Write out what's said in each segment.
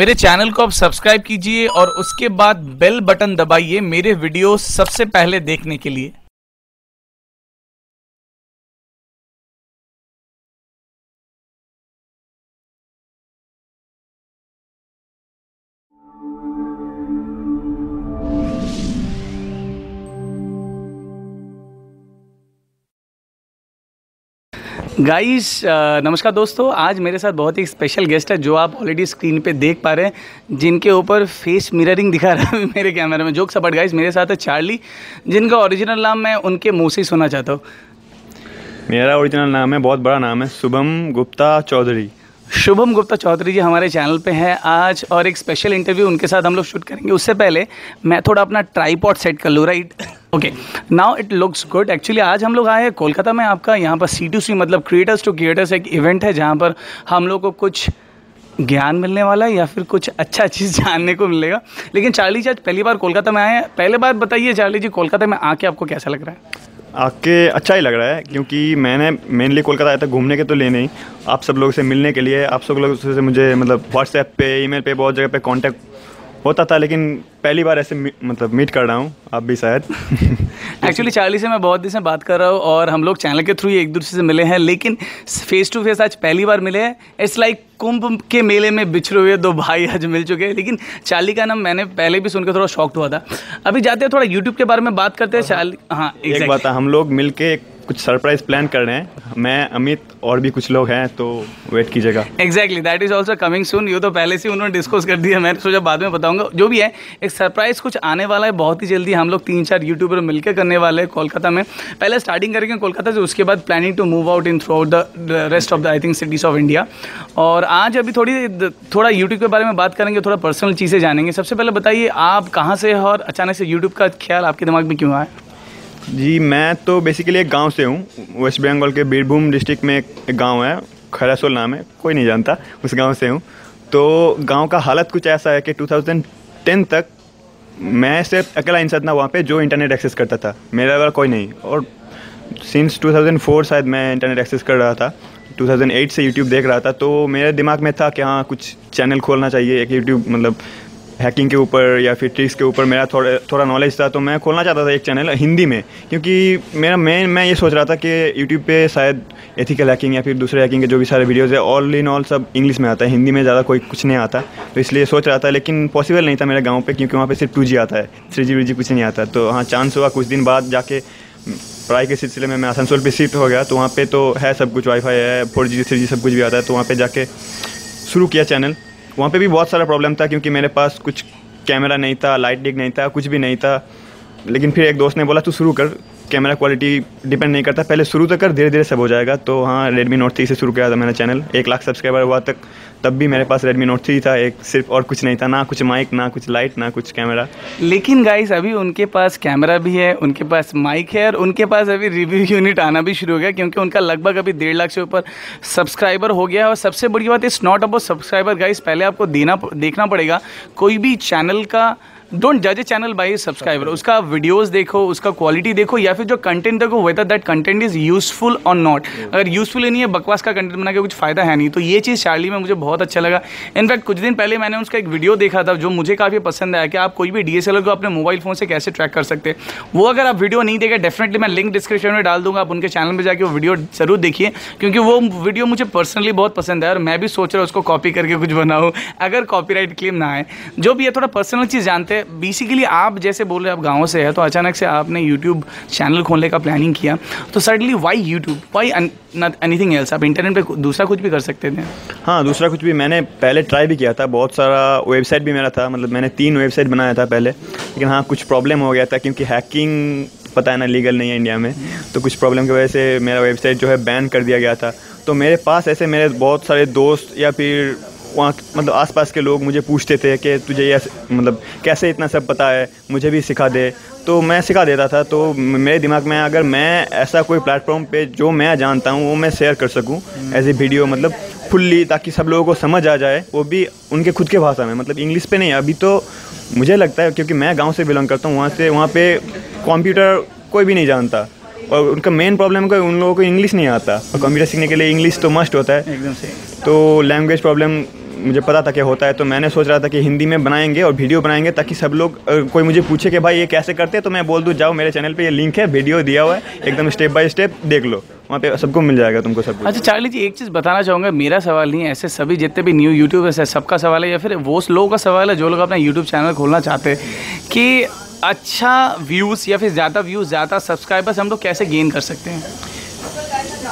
मेरे चैनल को आप सब्सक्राइब कीजिए और उसके बाद बेल बटन दबाइए मेरे वीडियो सबसे पहले देखने के लिए। गाइस नमस्कार दोस्तों। आज मेरे साथ बहुत ही स्पेशल गेस्ट है जो आप ऑलरेडी स्क्रीन पे देख पा रहे हैं, जिनके ऊपर फेस मिररिंग दिखा रहा है मेरे कैमरे में। जोक सपट गाइस मेरे साथ है चार्ली जिनका ओरिजिनल नाम मैं उनके मुँह से ही सुना चाहता हूँ। मेरा ओरिजिनल नाम है, बहुत बड़ा नाम है, शुभम गुप्ता चौधरी। शुभम गुप्ता चौधरी जी हमारे चैनल पे हैं। आज और एक स्पेशल इंटरव्यू उनके साथ हम लोग शूट करेंगे। उससे पहले मैं थोड़ा अपना ट्राईपॉड सेट कर लूँ right okay now it looks good actually आज हम लोग आए हैं कोलकाता में। आपका यहाँ पर सी टू सी मतलब क्रिएटर्स टू क्रिएटर्स एक इवेंट है जहाँ पर हम लोग को कुछ ज्ञान मिलने वाला है या फिर कुछ अच्छा चीज़ जानने को मिलेगा? लेकिन चार्ली जी आज पहली बार कोलकाता में आए हैं। पहले बार बताइए चार्ली जी, कोलकाता में आके आपको कैसा लग रहा है? आके अच्छा ही लग रहा है, क्योंकि मैंने मेनली कोलकाता आया था घूमने के तो लिए नहीं। आप सब लोगों से मिलने के लिए, आप सब लोग से मुझे मतलब व्हाट्सएप पे ईमेल पे, बहुत जगह पे कांटेक्ट होता था, लेकिन पहली बार ऐसे मतलब मीट कर रहा हूँ, आप भी शायद। एक्चुअली चार्ली से मैं बहुत दिन से बात कर रहा हूँ और हम लोग चैनल के थ्रू ही एक दूसरे से मिले हैं लेकिन फेस टू फेस आज पहली बार मिले हैं। इट्स लाइक कुंभ के मेले में बिछड़े हुए दो भाई आज मिल चुके हैं। लेकिन चार्ली का नाम मैंने पहले भी सुनकर थोड़ा शॉक हुआ था। अभी जाते हैं थोड़ा यूट्यूब के बारे में बात करते हैं चार्ली हाँ एक बात हम लोग मिल के कुछ सरप्राइज़ प्लान कर रहे हैं। मैं, अमित और भी कुछ लोग हैं तो वेट कीजिएगा। Exactly that is also coming soon ये तो पहले से उन्होंने डिस्कस कर दिया। मैंने सोचा बाद में बताऊँगा। जो भी है, एक सरप्राइज़ कुछ आने वाला है बहुत ही जल्दी। हम लोग तीन चार यूट्यूबर मिलकर करने वाले हैं कोलकाता में। पहले स्टार्टिंग करेंगे कोलकाता से, उसके बाद planning to move out in throughout the rest of the I think cities of India और आज अभी थोड़ी, थोड़ा यूट्यूब के बारे में बात करेंगे, थोड़ा पर्सनल चीज़ें जानेंगे। सबसे पहले बताइए, आप कहाँ से और अचानक से यूट्यूब का ख्याल आपके दिमाग में क्यों आया? जी, मैं तो बेसिकली एक गाँव से हूँ। वेस्ट बंगाल के बीरभूम डिस्ट्रिक्ट में एक गाँव है। खरासोल नाम है, कोई नहीं जानता, उस गाँव से हूँ। तो गाँव का हालत कुछ ऐसा है कि 2010 तक मैं सिर्फ़ अकेला इंसान था, वहाँ पे जो इंटरनेट एक्सेस करता था, मेरा वाला कोई नहीं। और सिंस 2004 शायद मैं इंटरनेट एक्सेस कर रहा था 2008 से यूट्यूब देख रहा था तो मेरे दिमाग में था कि हाँ कुछ चैनल खोलना चाहिए, एक यूट्यूब मतलब हैकिंग के ऊपर या फिर ट्रिक्स के ऊपर मेरा थोड़ा थोड़ा नॉलेज था तो मैं खोलना चाहता था एक चैनल हिंदी में, क्योंकि मेरा मेन मैं ये सोच रहा था कि यूट्यूब पे शायद एथिकल हैकिंग या फिर दूसरे हैकिंग के जो भी सारे वीडियोज़ है ऑल इन ऑल सब इंग्लिश में आता है, हिंदी में ज़्यादा कोई कुछ नहीं आता तो इसलिए सोच रहा था, लेकिन पॉसिबल नहीं था मेरे गाँव पर क्योंकि वहाँ पर सिर्फ़ टू आता है थ्री जी कुछ नहीं आता तो हाँ चांस हुआ कुछ दिन बाद जाके, पढ़ाई के सिलसिले में मैं आसनसोल पे शिफ्ट हो गया तो वहाँ पे तो है सब कुछ वाईफाई है फोर जी थ्री जी सब कुछ भी आता है तो वहाँ पे जाके शुरू किया चैनल वहाँ पे भी बहुत सारा प्रॉब्लम था क्योंकि मेरे पास कुछ कैमरा नहीं था लाइट डिग नहीं था, कुछ भी नहीं था। लेकिन फिर एक दोस्त ने बोला, तू शुरू कर कैमरा क्वालिटी डिपेंड नहीं करता। पहले शुरू तो कर धीरे धीरे सब हो जाएगा। तो हाँ रेडमी नोट थ्री से शुरू किया था मैंने चैनल एक लाख सब्सक्राइबर हुआ तक। तब भी मेरे पास रेडमी नोट थ्री था, एक सिर्फ़ और कुछ नहीं था, ना कुछ माइक ना कुछ लाइट ना कुछ कैमरा लेकिन गाइस अभी उनके पास कैमरा भी है, उनके पास माइक है और उनके पास अभी रिव्यू यूनिट आना भी शुरू हो गया क्योंकि उनका लगभग अभी डेढ़ लाख से ऊपर सब्सक्राइबर हो गया है। और सबसे बड़ी बात इस नॉट अबाउट सब्सक्राइबर गाइस पहले आपको देना, देखना पड़ेगा। कोई भी चैनल का डोंट जज ए चैनल बाई सब्सक्राइबर उसका वीडियोस देखो उसका क्वालिटी देखो या फिर जो कंटेंट देखो whether that content is useful और नॉट अगर यूजफुल ही नहीं है बकवास का कंटेंट बना के कुछ फ़ायदा है नहीं तो ये चीज़ चार्ली में मुझे बहुत अच्छा लगा। इनफैक्ट कुछ दिन पहले मैंने उसका एक वीडियो देखा था जो मुझे काफ़ी पसंद आया कि आप कोई भी डी को अपने मोबाइल फ़ोन से कैसे ट्रैक कर सकते हैं। वो अगर आप वीडियो नहीं देखे डेफिनेटली मैं लिंक डिस्क्रिप्शन में डाल दूँगा आप उनके चैनल में जाकर वो वीडियो ज़रूर देखिए क्योंकि वो वीडियो मुझे पर्सनली बहुत पसंद है और मैं भी सोच रहा हूँ उसको कॉपी करके कुछ बनाऊँ अगर कॉपी क्लेम ना आए। जो भी है थोड़ा पर्सनल चीज़ जानते हैं बेसिकली आप जैसे बोल रहे आप गाँव से है तो अचानक से आपने यूट्यूब चैनल खोलने का प्लानिंग किया तो suddenly why YouTube why anything else आप इंटरनेट पे दूसरा कुछ भी कर सकते थे। हाँ दूसरा कुछ भी मैंने पहले ट्राई भी किया था, बहुत सारा वेबसाइट भी मेरा था मतलब मैंने तीन वेबसाइट बनाया था पहले, लेकिन हाँ कुछ प्रॉब्लम हो गया था क्योंकि हैकिंग पता है ना लीगल नहीं है इंडिया में तो कुछ प्रॉब्लम की वजह से मेरा वेबसाइट जो है बैन कर दिया गया था। तो मेरे पास ऐसे मेरे बहुत सारे दोस्त या फिर वहाँ मतलब आसपास के लोग मुझे पूछते थे कि तुझे ये मतलब कैसे इतना सब पता है? मुझे भी सिखा दे। तो मैं सिखा देता था। तो मेरे दिमाग में अगर मैं ऐसा कोई प्लेटफॉर्म पे जो मैं जानता हूँ वो मैं शेयर कर सकूँ एज ए वीडियो मतलब फुल्ली ताकि सब लोगों को समझ आ जाए वो भी उनके खुद के भाषा में मतलब इंग्लिश पे नहीं अभी तो मुझे लगता है क्योंकि मैं गाँव से बिलोंग करता हूँ वहाँ से वहाँ पे कंप्यूटर कोई भी नहीं जानता। और उनका मेन प्रॉब्लम है उन लोगों को इंग्लिश नहीं आता। और कंप्यूटर सीखने के लिए इंग्लिश तो मस्ट होता है। एकदम से तो लैंग्वेज प्रॉब्लम मुझे पता था कि होता है तो मैंने सोच रहा था कि हिंदी में बनाएँगे और वीडियो बनाएँगे ताकि सब लोग कोई मुझे पूछे कि भाई ये कैसे करते हैं तो मैं बोल दूँ जाओ मेरे चैनल पे ये लिंक है वीडियो दिया हुआ है एकदम स्टेप बाय स्टेप देख लो वहाँ पे सबको मिल जाएगा तुमको सब अच्छा चार्ली जी एक चीज़ बताना चाहूँगा मेरा सवाल नहीं है ऐसे सभी जितने भी न्यू यूट्यूबर्स है सबका सवाल है या फिर वो लोगों का सवाल है जो लोग अपना यूट्यूब चैनल खोलना चाहते हैं कि अच्छा व्यूज़ या फिर ज़्यादा व्यूज़ ज़्यादा सब्सक्राइबर्स हम लोग कैसे गेन कर सकते हैं?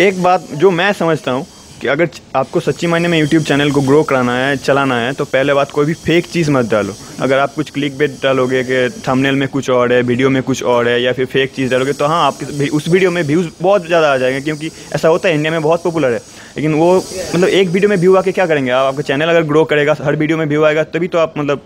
एक बात जो मैं समझता हूँ कि अगर आपको सच्ची मायने में यूट्यूब चैनल को ग्रो कराना है, चलाना है तो पहले बात कोई भी फेक चीज़ मत डालो। अगर आप कुछ क्लिक बेट डालोगे कि थंबनेल में कुछ और है वीडियो में कुछ और है, या फिर फेक चीज़ डालोगे तो हाँ आपके उस वीडियो में व्यूज़ बहुत ज़्यादा आ जाएँगे, क्योंकि ऐसा होता है इंडिया में बहुत पॉपुलर है। लेकिन वो मतलब एक वीडियो में व्यू आके क्या करेंगे? आप आपका चैनल अगर ग्रो करेगा, हर वीडियो में व्यू आएगा, तभी तो आप मतलब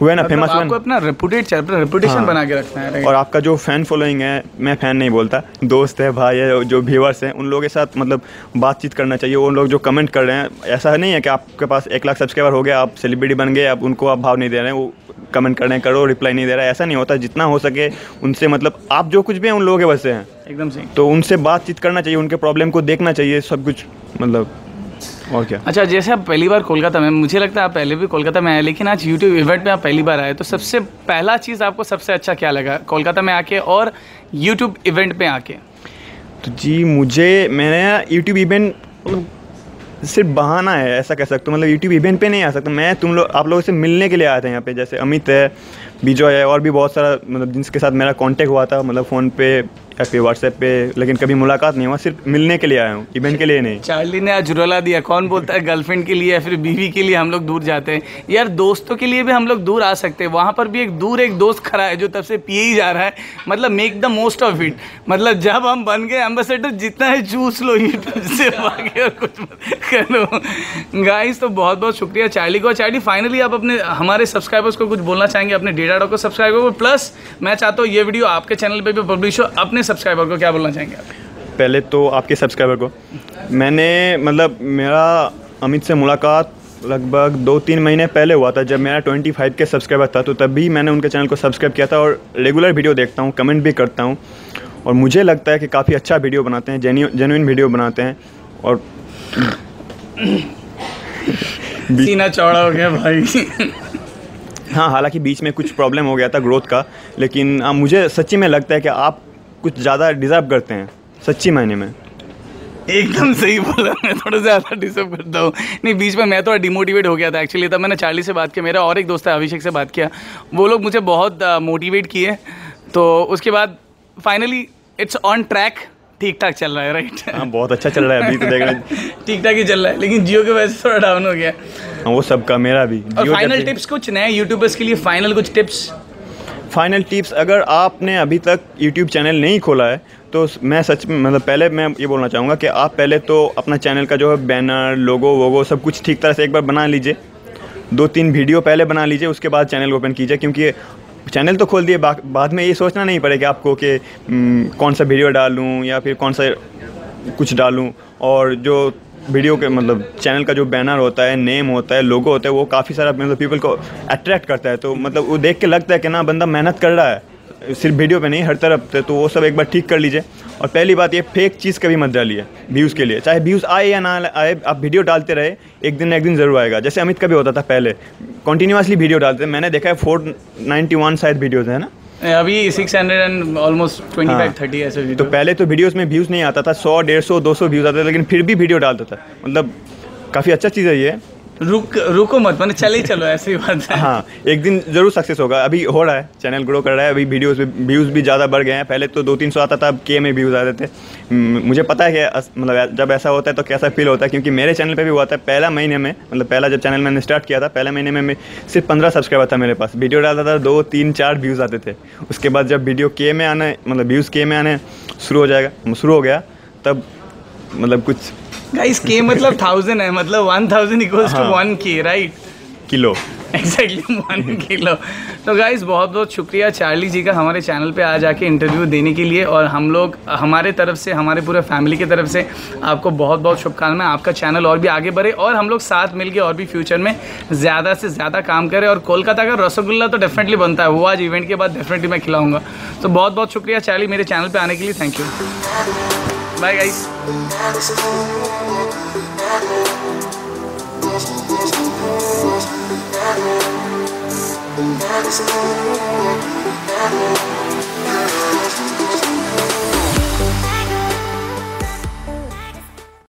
हुए ना फ़ेमस आपको अपना रेपुटेट अपना रेपुटेशन हाँ। बना के रखना है और आपका जो फ़ैन फॉलोइंग है मैं फ़ैन नहीं बोलता दोस्त है भाई है जो व्यूअर्स हैं उन लोगों के साथ मतलब बातचीत करना चाहिए उन लोग जो कमेंट कर रहे हैं ऐसा नहीं है कि आपके पास एक लाख सब्सक्राइबर हो गया आप सेलिब्रिटी बन गए आप उनको आप भाव नहीं दे रहे हैं वो कमेंट कर रहे हैं करो रिप्लाई नहीं दे रहा है ऐसा नहीं होता जितना हो सके उनसे मतलब आप जो कुछ भी हैं उन लोगों के वजह से हैं। एकदम सही। तो उनसे बातचीत करना चाहिए उनके प्रॉब्लम को देखना चाहिए सब कुछ मतलब और क्या? अच्छा जैसे आप पहली बार कोलकाता में मुझे लगता है आप पहले भी कोलकाता में आए लेकिन आज यूट्यूब इवेंट में आप पहली बार आए तो सबसे पहला चीज़ आपको सबसे अच्छा क्या लगा? कोलकाता में आके और यूट्यूब इवेंट में आके। तो जी मुझे मैंने यूट्यूब इवेंट मतलब सिर्फ़ बहाना है ऐसा कह सकते हो। मतलब यूट्यूब इवेंट पे नहीं आ सकता। मैं तुम लोग आप लोगों से मिलने के लिए आया था यहाँ पे जैसे अमित है विजय है और भी बहुत सारा मतलब जिनके साथ मेरा कांटेक्ट हुआ था मतलब फ़ोन पे या फिर व्हाट्सएप पे, लेकिन कभी मुलाकात नहीं हुआ, सिर्फ़ मिलने के लिए आया हूँ इवेंट के लिए नहीं। चार्ली ने आज रुला दिया, कौन बोलता है गर्लफ्रेंड के लिए या फिर बीवी के लिए हम लोग दूर जाते हैं? यार, दोस्तों के लिए भी हम लोग दूर आ सकते हैं, वहाँ पर भी एक दूर एक दोस्त खड़ा है, जो तब से पिए ही जा रहा है मतलब make the most of it मतलब जब हम बन गए एम्बेसडर जितना है चूस लो यूट्यूब से और कुछ करो। गाइस तो बहुत बहुत शुक्रिया चार्ली को। चार्ली फाइनली आप अपने, हमारे सब्सक्राइबर्स को कुछ बोलना चाहेंगे, अपने डेटा को सब्सक्राइबर को प्लस मैं चाहता हूँ ये वीडियो आपके चैनल पर भी पब्लिश हो, अपने सब्सक्राइबर को क्या बोलना चाहेंगे आप? पहले तो आपके सब्सक्राइबर को। मैंने मतलब मेरा अमित से मुलाकात लगभग दो तीन महीने पहले हुआ था जब मेरा 25 के सब्सक्राइबर था तो तभी मैंने उनके चैनल को सब्सक्राइब किया था और रेगुलर वीडियो देखता हूँ कमेंट भी करता हूँ। और मुझे लगता है कि काफ़ी अच्छा वीडियो बनाते हैं जेन्यून वीडियो बनाते हैं और सीना चौड़ा हो गया भाई। हाँ हालाँकि बीच में कुछ प्रॉब्लम हो गया था ग्रोथ का लेकिन आ, मुझे सच्ची में लगता है कि आप कुछ ज़्यादा डिज़र्व करते हैं सच्ची मायने में। एकदम सही बोला मैं थोड़ा ज़्यादा डिस्टर्ब करता हूँ। नहीं बीच में मैं थोड़ा डिमोटिवेट हो गया था एक्चुअली तब मैंने चार्ली से बात किया मेरा और एक दोस्त है अभिषेक से बात किया। वो लोग मुझे बहुत मोटिवेट किए। तो उसके बाद फाइनली इट्स ऑन ट्रैक ठीक ठाक चल रहा है राइट हाँ बहुत अच्छा चल रहा है अभी तो देख रहे ठीक ठाक ही चल रहा है लेकिन जियो की वजह से थोड़ा डाउन हो गया। हाँ, वो सबका मेरा भी। और फाइनल टिप्स कुछ नए यूट्यूबर्स के लिए फाइनल कुछ टिप्स फाइनल टिप्स अगर आपने अभी तक यूट्यूब चैनल नहीं खोला है तो मैं सच मतलब पहले मैं ये बोलना चाहूँगा कि आप पहले तो अपना चैनल का जो है बैनर लोगो वोगो सब कुछ ठीक तरह से एक बार बना लीजिए। दो तीन वीडियो पहले बना लीजिए उसके बाद चैनल ओपन कीजिए क्योंकि चैनल तो खोल दिए बाद में ये सोचना नहीं पड़ेगा आपको कि हम्म, कौन सा वीडियो डालूँ या फिर कौन सा कुछ डालूँ। और जो वीडियो के मतलब चैनल का जो बैनर होता है, नेम होता है, लोगो होता है, वो काफ़ी सारा मतलब पीपल को अट्रैक्ट करता है। तो मतलब वो देख के लगता है कि ना, बंदा मेहनत कर रहा है। सिर्फ़ वीडियो पे नहीं, हर तरफ़ तो वो सब एक बार ठीक कर लीजिए। और पहली बात ये फेक चीज़ कभी मत डालिए व्यूज़ के लिए। चाहे व्यूज़ आए या ना आए, आप वीडियो डालते रहे, एक दिन एक दिन ज़रूर आएगा। जैसे अमित का भी होता था पहले कंटिन्यूसली वीडियो डालते मैंने देखा है फोर नाइन्टी वन शायद वीडियोज़ है ना? अभी six hundred and almost twenty five thirty ऐसे तो पहले तो वीडियोस में व्यूज़ नहीं आता था सौ डेढ़ सौ दो सौ व्यूज़ आते थे लेकिन फिर भी वीडियो डालता था। मतलब काफ़ी अच्छा चीज़ है ये। रुक, रुको मत, मैंने चले चलो, ऐसी बात है। हाँ एक दिन ज़रूर सक्सेस होगा। अभी हो रहा है चैनल ग्रो कर रहा है, अभी वीडियोस व्यूज़ भी ज़्यादा बढ़ गए हैं। पहले तो दो तीन सौ आता था, अब के में व्यूज़ आते थे। मुझे पता है कि मतलब जब ऐसा होता है तो कैसा फील होता है, क्योंकि मेरे चैनल पे भी हुआ था। पहला महीने में मतलब पहला जब चैनल मैंने स्टार्ट किया था, पहले महीने में सिर्फ़ पंद्रह सब्सक्राइबर था मेरे पास। वीडियो डालता था, दो, तीन, चार व्यूज़ आते थे। उसके बाद जब वीडियो के में आने मतलब व्यूज़ के में आने शुरू हो जाएगा, शुरू हो गया, तब मतलब कुछ गाइस के मतलब थाउज़ेंड है मतलब one thousand equals to. One K right kilo. Exactly one kilo. तो गाइस बहुत बहुत शुक्रिया चार्ली जी का हमारे चैनल पे आ जाके इंटरव्यू देने के लिए और हम लोग हमारे तरफ़ से हमारे पूरे फैमिली की तरफ़ से आपको बहुत बहुत शुभकामनाएँ। आपका चैनल और भी आगे बढ़े और हम लोग साथ मिलके और भी फ्यूचर में ज़्यादा से ज़्यादा काम करें और कोलकाता का रसगुल्ला तो डेफिनेटली बनता है। वो आज इवेंट के बाद डेफिनेटली मैं खिलाऊँगा। तो बहुत बहुत शुक्रिया चार्ली मेरे चैनल पर आने के लिए। Thank you Bye guys.